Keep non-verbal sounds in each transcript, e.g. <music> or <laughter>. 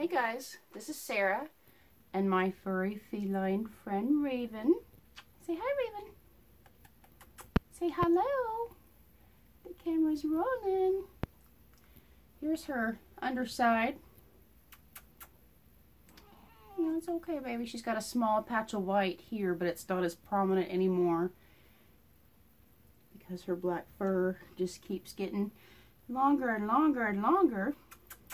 Hey guys, this is Sara and my furry feline friend Raven. Say hi Raven. Say hello. The camera's rolling. Here's her underside. Yeah, it's okay baby. She's got a small patch of white here, but it's not as prominent anymore because her black fur just keeps getting longer and longer and longer.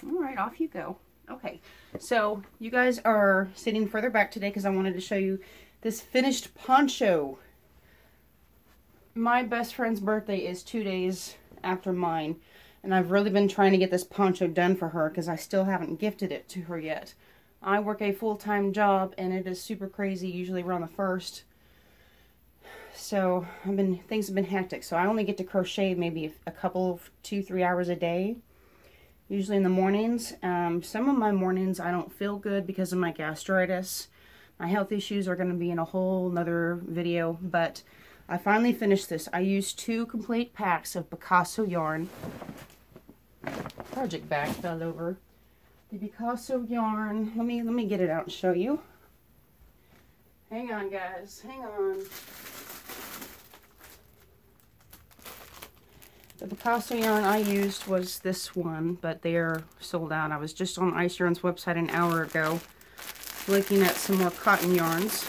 All right, off you go. Okay, so you guys are sitting further back today because I wanted to show you this finished poncho. My best friend's birthday is two days after mine, and I've really been trying to get this poncho done for her because I still haven't gifted it to her yet. I work a full-time job, and it is super crazy, usually around the first. So I've been things have been hectic. So I only get to crochet maybe a couple of two, three hours a day usually in the mornings. Um, some of my mornings I don't feel good because of my gastritis. My health issues are going to be in a whole nother video, but I finally finished this. I used two complete packs of Picasso yarn. Project bag fell over. The Picasso yarn. Let me let me get it out and show you. Hang on, guys. Hang on. The Picasso yarn I used was this one, but they're sold out. I was just on Ice Yarn's website an hour ago looking at some more cotton yarns.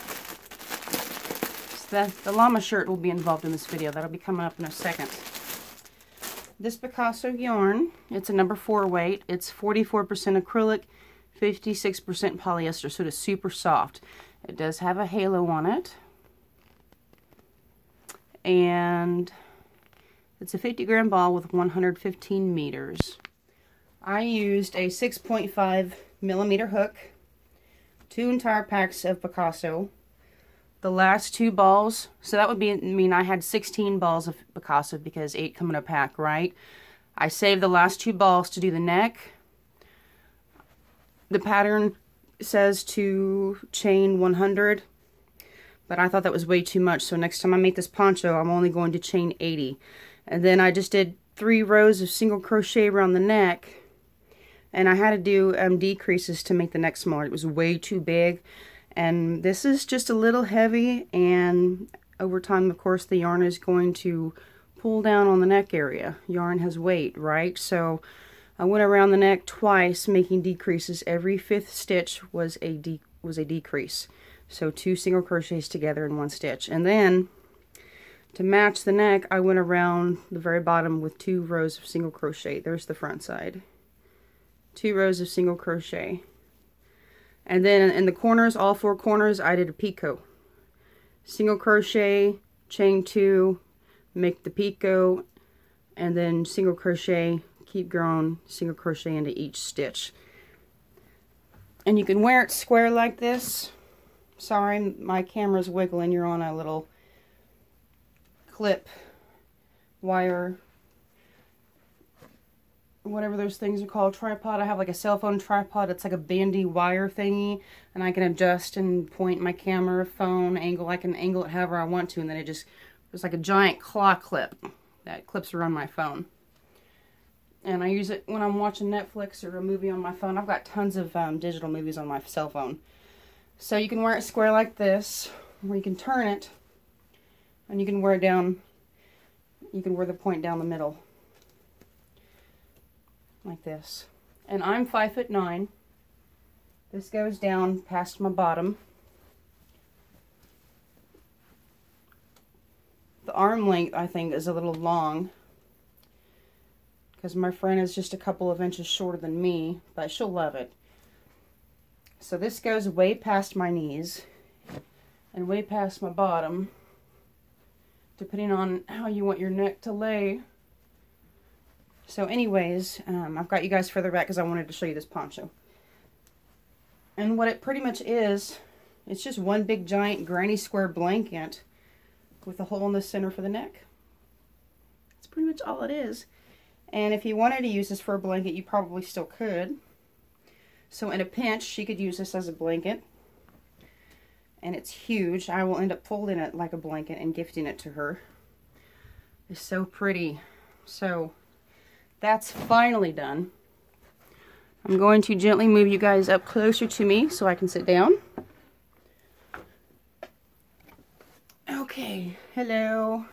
So the, the llama shirt will be involved in this video. That'll be coming up in a second. This Picasso yarn, it's a number four weight. It's 44% acrylic, 56% polyester, so it is super soft. It does have a halo on it. And it's a 50 gram ball with 115 meters. I used a 6.5 millimeter hook, two entire packs of Picasso, the last two balls, so that would be mean I had 16 balls of Picasso because eight come in a pack, right? I saved the last two balls to do the neck. The pattern says to chain 100, but I thought that was way too much, so next time I make this poncho, I'm only going to chain 80. And then I just did three rows of single crochet around the neck. And I had to do um, decreases to make the neck smaller. It was way too big. And this is just a little heavy. And over time, of course, the yarn is going to pull down on the neck area. Yarn has weight, right? So I went around the neck twice, making decreases. Every fifth stitch was a was a decrease. So two single crochets together in one stitch. And then to match the neck, I went around the very bottom with two rows of single crochet. There's the front side. Two rows of single crochet. And then in the corners, all four corners, I did a picot. Single crochet, chain two, make the picot, and then single crochet, keep going, single crochet into each stitch. And you can wear it square like this. Sorry, my camera's wiggling. You're on a little clip wire whatever those things are called tripod. I have like a cell phone tripod. It's like a bandy wire thingy and I can adjust and point my camera phone angle. I can angle it however I want to and then it just it's like a giant claw clip that clips around my phone. And I use it when I'm watching Netflix or a movie on my phone. I've got tons of um, digital movies on my cell phone. So you can wear it square like this or you can turn it and you can wear it down, you can wear the point down the middle. Like this. And I'm five foot nine. This goes down past my bottom. The arm length, I think, is a little long. Because my friend is just a couple of inches shorter than me. But she'll love it. So this goes way past my knees. And way past my bottom depending on how you want your neck to lay. So anyways, um, I've got you guys further back because I wanted to show you this poncho. And what it pretty much is, it's just one big giant granny square blanket with a hole in the center for the neck. That's pretty much all it is. And if you wanted to use this for a blanket, you probably still could. So in a pinch, she could use this as a blanket and it's huge. I will end up folding it like a blanket and gifting it to her. It's so pretty. So that's finally done. I'm going to gently move you guys up closer to me so I can sit down. Okay, hello.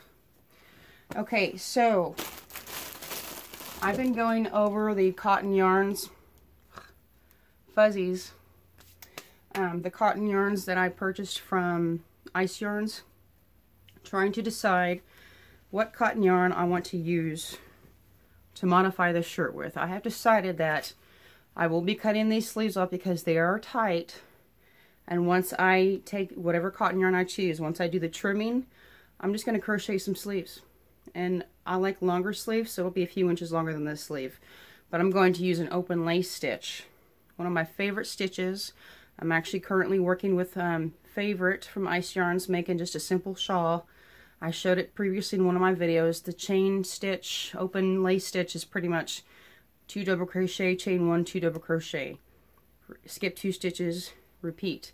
Okay, so I've been going over the cotton yarns, fuzzies, um, the cotton yarns that I purchased from Ice Yarns, trying to decide what cotton yarn I want to use to modify this shirt with. I have decided that I will be cutting these sleeves off because they are tight. And once I take whatever cotton yarn I choose, once I do the trimming, I'm just going to crochet some sleeves. And I like longer sleeves, so it'll be a few inches longer than this sleeve. But I'm going to use an open lace stitch. One of my favorite stitches. I'm actually currently working with um, Favorite from Ice Yarns, making just a simple shawl. I showed it previously in one of my videos. The chain stitch, open lace stitch is pretty much two double crochet, chain one, two double crochet. Skip two stitches, repeat.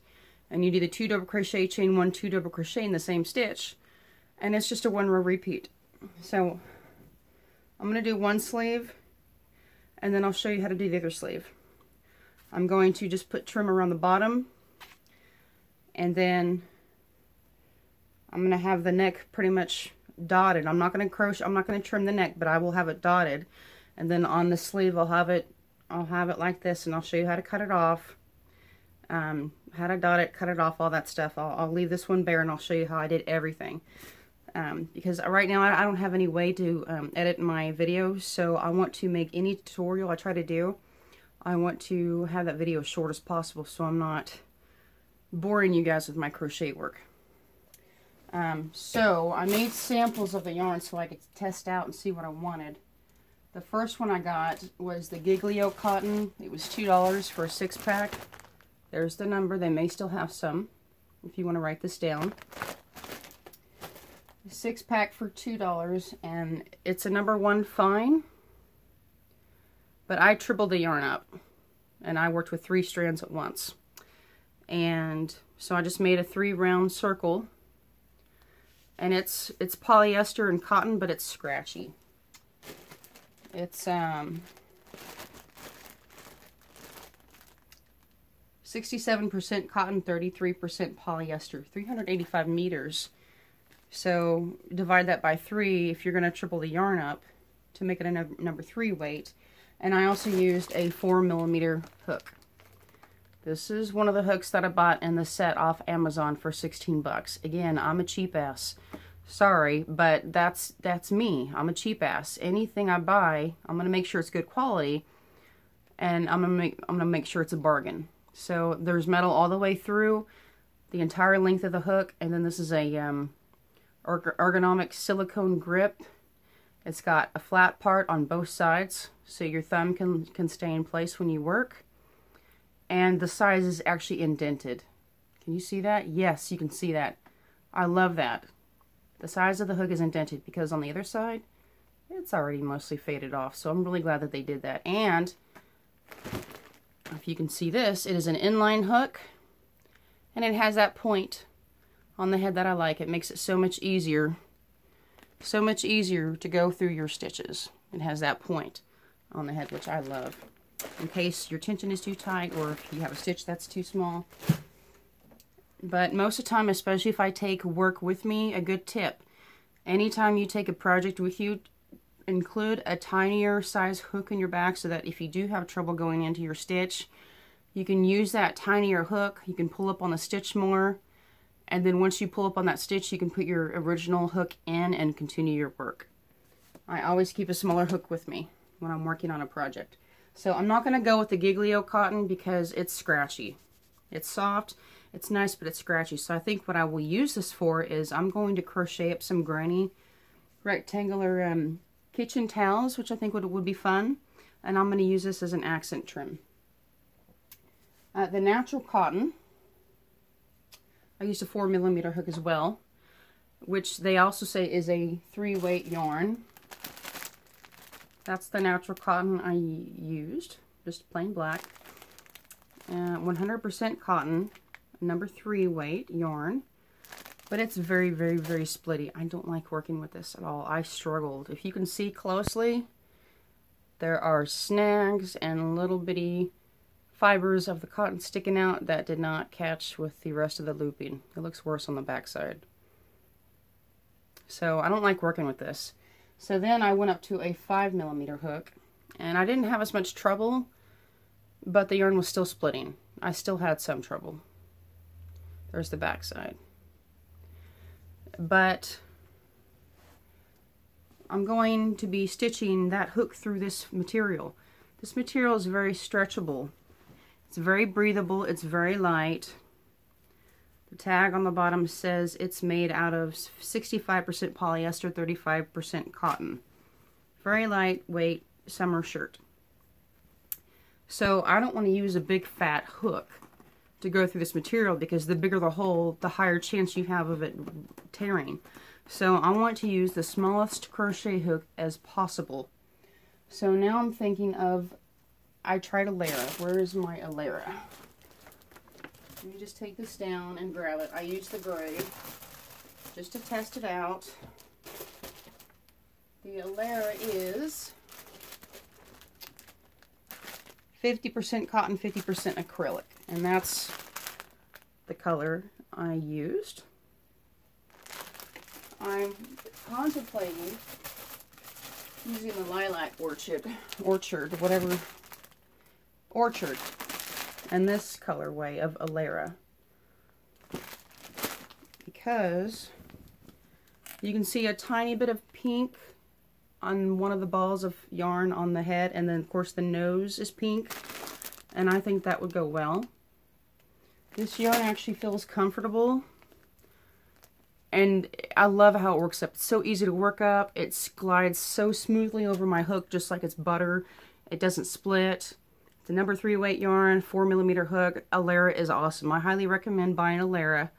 And you do the two double crochet, chain one, two double crochet in the same stitch. And it's just a one row repeat. So I'm going to do one sleeve and then I'll show you how to do the other sleeve. I'm going to just put trim around the bottom and then I'm going to have the neck pretty much dotted. I'm not going to crochet, I'm not going to trim the neck, but I will have it dotted. And then on the sleeve, I'll have it, I'll have it like this, and I'll show you how to cut it off. Um, how to dot it, cut it off, all that stuff. I'll, I'll leave this one bare, and I'll show you how I did everything. Um, because right now I, don't have any way to um, edit my videos, so I want to make any tutorial I try to do, I want to have that video as short as possible, so I'm not boring you guys with my crochet work. Um, so I made samples of the yarn so I could test out and see what I wanted. The first one I got was the Giglio cotton. It was $2 for a six pack. There's the number. They may still have some if you want to write this down. A six pack for $2 and it's a number one fine. But I tripled the yarn up and I worked with three strands at once. And so I just made a three round circle and it's it's polyester and cotton but it's scratchy it's um 67% cotton 33% polyester 385 meters so divide that by three if you're going to triple the yarn up to make it a number three weight and I also used a four millimeter hook this is one of the hooks that I bought in the set off Amazon for 16 bucks. Again, I'm a cheap ass. Sorry, but that's that's me. I'm a cheap ass. Anything I buy, I'm gonna make sure it's good quality, and I'm gonna make I'm gonna make sure it's a bargain. So there's metal all the way through, the entire length of the hook, and then this is a um, ergonomic silicone grip. It's got a flat part on both sides, so your thumb can can stay in place when you work and the size is actually indented. Can you see that? Yes, you can see that. I love that. The size of the hook is indented because on the other side, it's already mostly faded off. So I'm really glad that they did that. And if you can see this, it is an inline hook and it has that point on the head that I like. It makes it so much easier, so much easier to go through your stitches. It has that point on the head, which I love in case your tension is too tight or if you have a stitch that's too small. But most of the time, especially if I take work with me, a good tip. Anytime you take a project with you, include a tinier size hook in your back so that if you do have trouble going into your stitch, you can use that tinier hook. You can pull up on the stitch more. And then once you pull up on that stitch, you can put your original hook in and continue your work. I always keep a smaller hook with me when I'm working on a project. So I'm not going to go with the Giglio cotton because it's scratchy. It's soft, it's nice, but it's scratchy. So I think what I will use this for is I'm going to crochet up some granny rectangular um, kitchen towels, which I think would, would be fun. And I'm going to use this as an accent trim. Uh, the natural cotton, I used a 4 millimeter hook as well, which they also say is a three weight yarn. That's the natural cotton I used, just plain black. 100% uh, cotton, number three weight yarn. But it's very, very, very splitty. I don't like working with this at all. I struggled. If you can see closely, there are snags and little bitty fibers of the cotton sticking out that did not catch with the rest of the looping. It looks worse on the backside. So I don't like working with this. So then I went up to a 5 millimeter hook and I didn't have as much trouble, but the yarn was still splitting. I still had some trouble. There's the back side. But I'm going to be stitching that hook through this material. This material is very stretchable. It's very breathable. It's very light. The tag on the bottom says it's made out of 65% polyester, 35% cotton. Very lightweight summer shirt. So I don't want to use a big fat hook to go through this material because the bigger the hole, the higher chance you have of it tearing. So I want to use the smallest crochet hook as possible. So now I'm thinking of, I tried Alara. Where is my Alara? Let me just take this down and grab it. I use the gray just to test it out. The Alara is 50% cotton, 50% acrylic. And that's the color I used. I'm contemplating using the lilac orchard, orchard, whatever, orchard, and this colorway of Alara. Because you can see a tiny bit of pink on one of the balls of yarn on the head, and then of course the nose is pink, and I think that would go well. This yarn actually feels comfortable and I love how it works up. It's so easy to work up. It glides so smoothly over my hook, just like it's butter. It doesn't split. It's a number three weight yarn, four millimeter hook. Alara is awesome. I highly recommend buying Alara,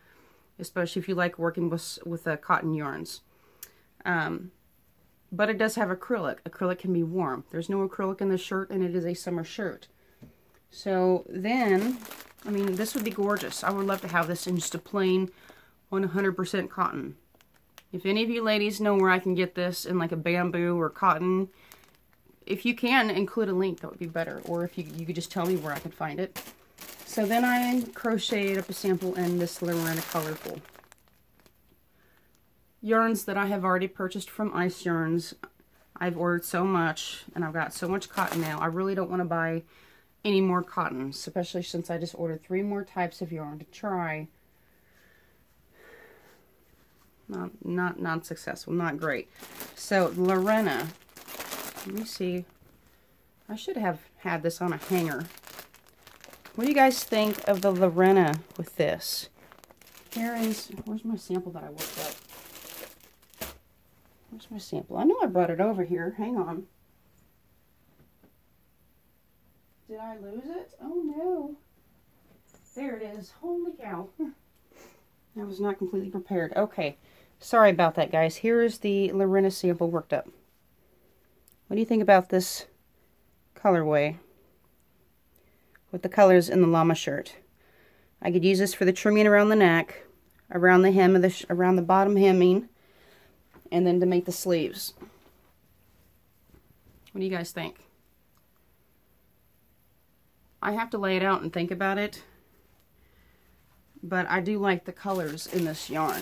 especially if you like working with, with uh, cotton yarns. Um, but it does have acrylic. Acrylic can be warm. There's no acrylic in the shirt, and it is a summer shirt. So then, I mean, this would be gorgeous. I would love to have this in just a plain 100% cotton. If any of you ladies know where I can get this in like a bamboo or cotton, if you can include a link, that would be better. Or if you, you could just tell me where I could find it. So then I crocheted up a sample in this Lorena Colorful. Yarns that I have already purchased from Ice Yarns. I've ordered so much and I've got so much cotton now. I really don't want to buy any more cotton, especially since I just ordered three more types of yarn to try not, not, not successful, not great. So, Lorena, let me see. I should have had this on a hanger. What do you guys think of the Lorena with this? Here is, where's my sample that I worked up? Where's my sample? I know I brought it over here. Hang on. Did I lose it? Oh no. There it is. Holy cow. <laughs> I was not completely prepared. Okay. Sorry about that, guys. Here is the Lorena sample worked up. What do you think about this colorway with the colors in the llama shirt? I could use this for the trimming around the neck, around the hem of the around the bottom hemming, and then to make the sleeves. What do you guys think? I have to lay it out and think about it, but I do like the colors in this yarn.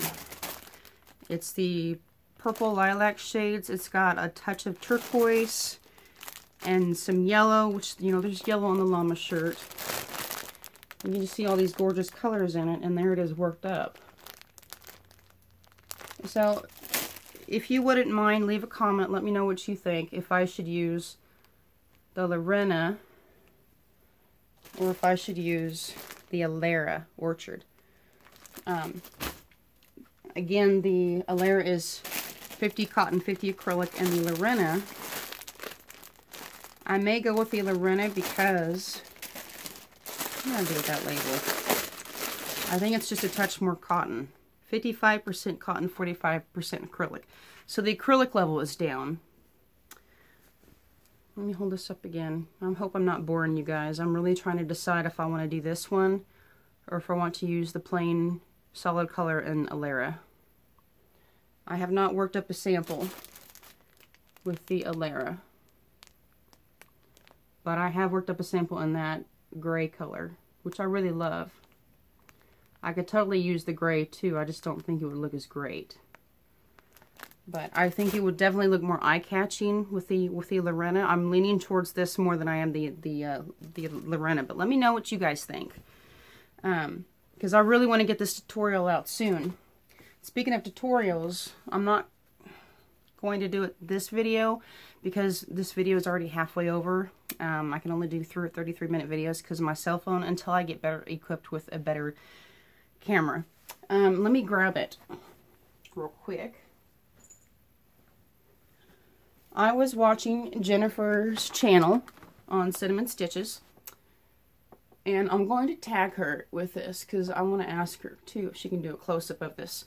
It's the purple lilac shades. It's got a touch of turquoise and some yellow, which, you know, there's yellow on the llama shirt. And you can see all these gorgeous colors in it, and there it is worked up. So, if you wouldn't mind, leave a comment. Let me know what you think. If I should use the Lorena or if I should use the Alara Orchard. Um, Again, the Alara is 50 cotton, 50 acrylic, and the Lorena, I may go with the Lorena because, I'm going to do with that label. I think it's just a touch more cotton. 55% cotton, 45% acrylic. So the acrylic level is down. Let me hold this up again. I hope I'm not boring you guys. I'm really trying to decide if I want to do this one or if I want to use the plain solid color in Alara. I have not worked up a sample with the Alara. But I have worked up a sample in that gray color, which I really love. I could totally use the gray too. I just don't think it would look as great. But I think it would definitely look more eye-catching with the with the Lorena. I'm leaning towards this more than I am the the uh, the Lorena. But let me know what you guys think, um, because I really want to get this tutorial out soon. Speaking of tutorials, I'm not going to do it this video because this video is already halfway over. Um, I can only do three 33 minute videos because of my cell phone until I get better equipped with a better camera. Um, let me grab it real quick. I was watching Jennifer's channel on Cinnamon Stitches. And I'm going to tag her with this because I want to ask her too if she can do a close-up of this.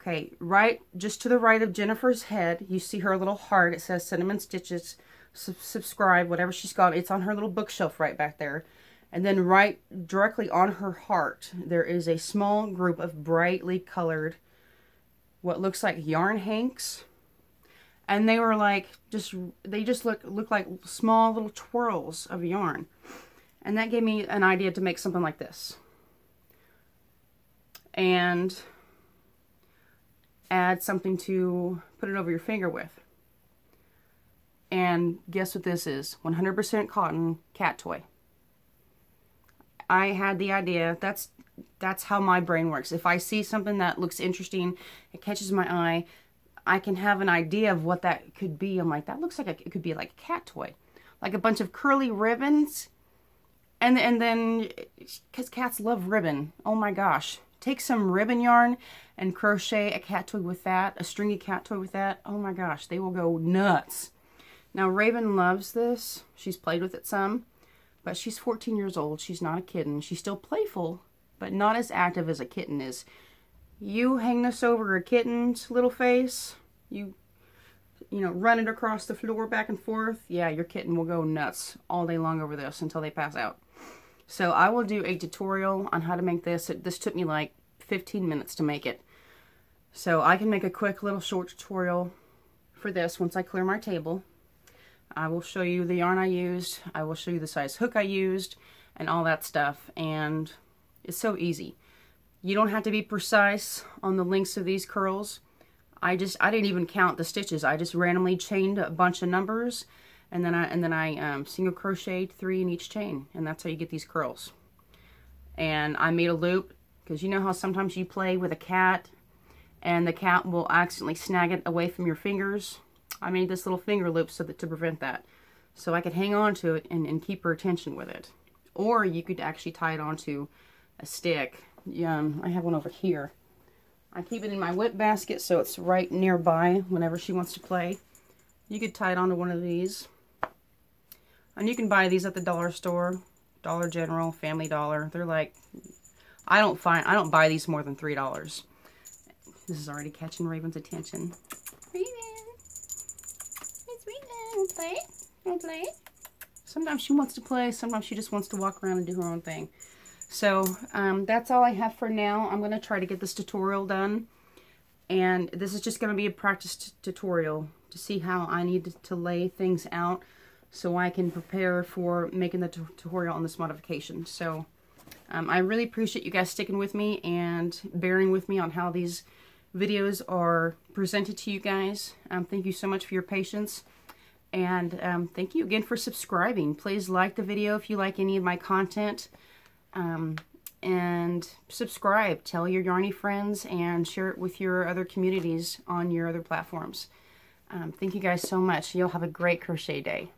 Okay, right, just to the right of Jennifer's head, you see her little heart. It says Cinnamon Stitches, subscribe, whatever she's got. It's on her little bookshelf right back there. And then right directly on her heart, there is a small group of brightly colored, what looks like yarn hanks. And they were like, just, they just look, look like small little twirls of yarn. And that gave me an idea to make something like this. And add something to put it over your finger with. And guess what this is? 100% cotton cat toy. I had the idea. That's that's how my brain works. If I see something that looks interesting, it catches my eye, I can have an idea of what that could be. I'm like, that looks like a, it could be like a cat toy. Like a bunch of curly ribbons. And, and then, because cats love ribbon. Oh my gosh. Take some ribbon yarn and crochet a cat toy with that, a stringy cat toy with that. Oh my gosh, they will go nuts. Now, Raven loves this. She's played with it some. But she's 14 years old. She's not a kitten. She's still playful, but not as active as a kitten is. You hang this over a kitten's little face, you, you know, run it across the floor back and forth, yeah, your kitten will go nuts all day long over this until they pass out. So I will do a tutorial on how to make this. This took me like 15 minutes to make it. So I can make a quick little short tutorial for this once I clear my table. I will show you the yarn I used. I will show you the size hook I used and all that stuff. And it's so easy. You don't have to be precise on the lengths of these curls. I just, I didn't even count the stitches. I just randomly chained a bunch of numbers and then I, and then I um, single crocheted three in each chain. And that's how you get these curls. And I made a loop because you know how sometimes you play with a cat and the cat will accidentally snag it away from your fingers I made this little finger loop so that to prevent that. So I could hang on to it and, and keep her attention with it. Or you could actually tie it onto a stick. Um, I have one over here. I keep it in my WIP basket so it's right nearby whenever she wants to play. You could tie it onto one of these. And you can buy these at the dollar store, Dollar General, Family Dollar. They're like, I don't find, I don't buy these more than $3. This is already catching Raven's attention. play? Want to play? Sometimes she wants to play. Sometimes she just wants to walk around and do her own thing. So um, that's all I have for now. I'm going to try to get this tutorial done. And this is just going to be a practice tutorial to see how I need to lay things out so I can prepare for making the tutorial on this modification. So um, I really appreciate you guys sticking with me and bearing with me on how these videos are presented to you guys. Um, thank you so much for your patience. And um, thank you again for subscribing. Please like the video if you like any of my content. Um, and subscribe. Tell your Yarny friends and share it with your other communities on your other platforms. Um, thank you guys so much. You'll have a great crochet day.